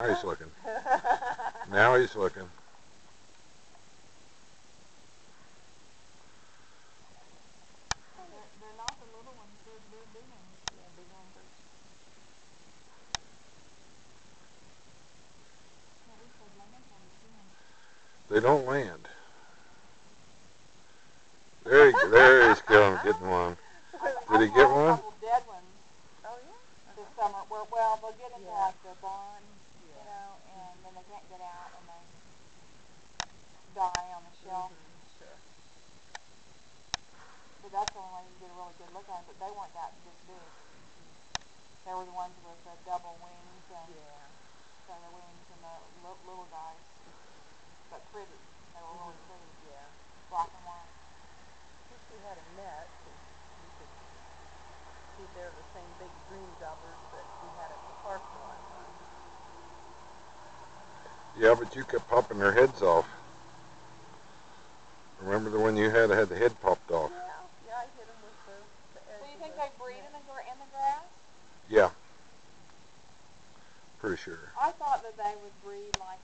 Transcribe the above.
Now he's looking. Now he's looking. They don't land. There, he, there he's going, getting one. Did he get one? dead ones Oh, yeah? this summer, well, they'll get Yeah you Yeah. know, and then they can't get out and they die on the shelf. Mhm, Sure. But that's the only way you can get a really good look at them, but they weren't that this big. They were the ones with the double wings and Yeah. feather wings and the li- little guys. But pretty. They were really Mhm. pretty. Yeah. Black and white. Wish we had a net, 'cause we could see if they're the same big green gobbers that we had at the park the last time. Yeah, but you kept popping their heads off. Remember the one you had that had the head popped off? Yeah, yeah, I hit them with the, the edge So you think the they breed net. in the, in the grass? Yeah. Pretty sure. I thought that they would breed like